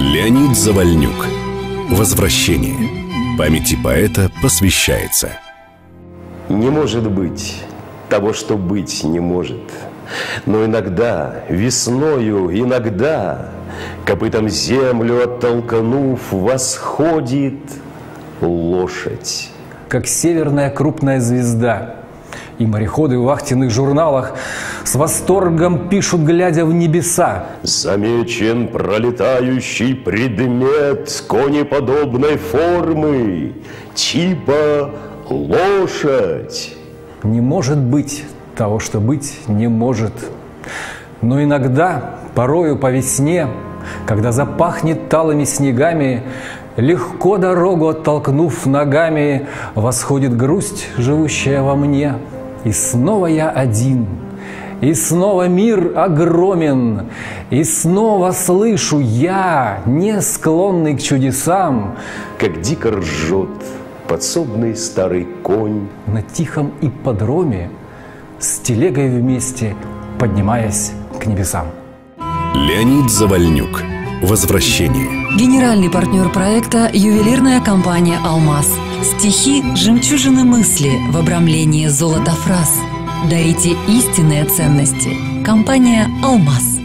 Леонид Завальнюк. Возвращение. Памяти поэта посвящается. Не может быть того, что быть не может. Но иногда, весною, иногда, Копытом землю оттолкнув, восходит лошадь. Как северная крупная звезда. И мореходы в вахтенных журналах с восторгом пишут, глядя в небеса. Замечен пролетающий предмет конеподобной формы, типа лошадь. Не может быть того, что быть не может. Но иногда, порою по весне, когда запахнет талыми снегами, Легко дорогу оттолкнув ногами, Восходит грусть, живущая во мне – и снова я один, и снова мир огромен, и снова слышу я, не склонный к чудесам, Как дико ржет подсобный старый конь. На тихом ипподроме с телегой вместе, поднимаясь к небесам. Леонид Завальнюк. Возвращение. Генеральный партнер проекта – ювелирная компания «Алмаз». Стихи – жемчужины мысли в обрамлении золота фраз. Дарите истинные ценности. Компания «Алмаз».